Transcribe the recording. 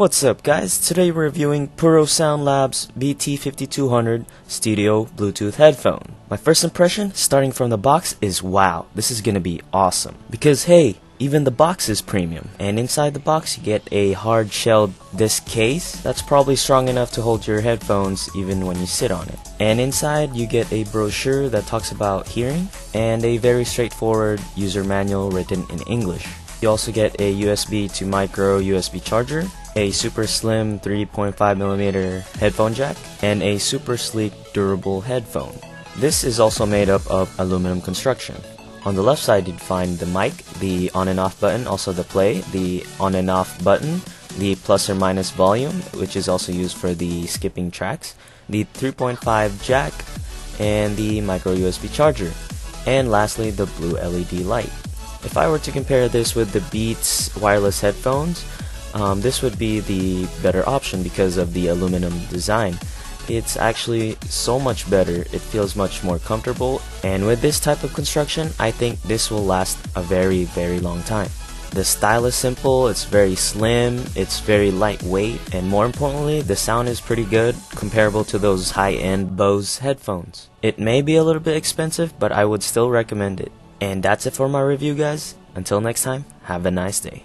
What's up guys? Today we're reviewing Puro Sound Labs BT5200 Studio Bluetooth headphone. My first impression, starting from the box, is wow, this is gonna be awesome. Because hey, even the box is premium. And inside the box you get a hard shelled disc case that's probably strong enough to hold your headphones even when you sit on it. And inside you get a brochure that talks about hearing and a very straightforward user manual written in English. You also get a USB to micro USB charger, a super slim 3.5mm headphone jack, and a super sleek durable headphone. This is also made up of aluminum construction. On the left side you'd find the mic, the on and off button, also the play, the on and off button, the plus or minus volume, which is also used for the skipping tracks, the 3.5 jack, and the micro USB charger. And lastly, the blue LED light. If I were to compare this with the Beats wireless headphones, um, this would be the better option because of the aluminum design. It's actually so much better, it feels much more comfortable, and with this type of construction, I think this will last a very, very long time. The style is simple, it's very slim, it's very lightweight, and more importantly, the sound is pretty good, comparable to those high-end Bose headphones. It may be a little bit expensive, but I would still recommend it. And that's it for my review guys. Until next time, have a nice day.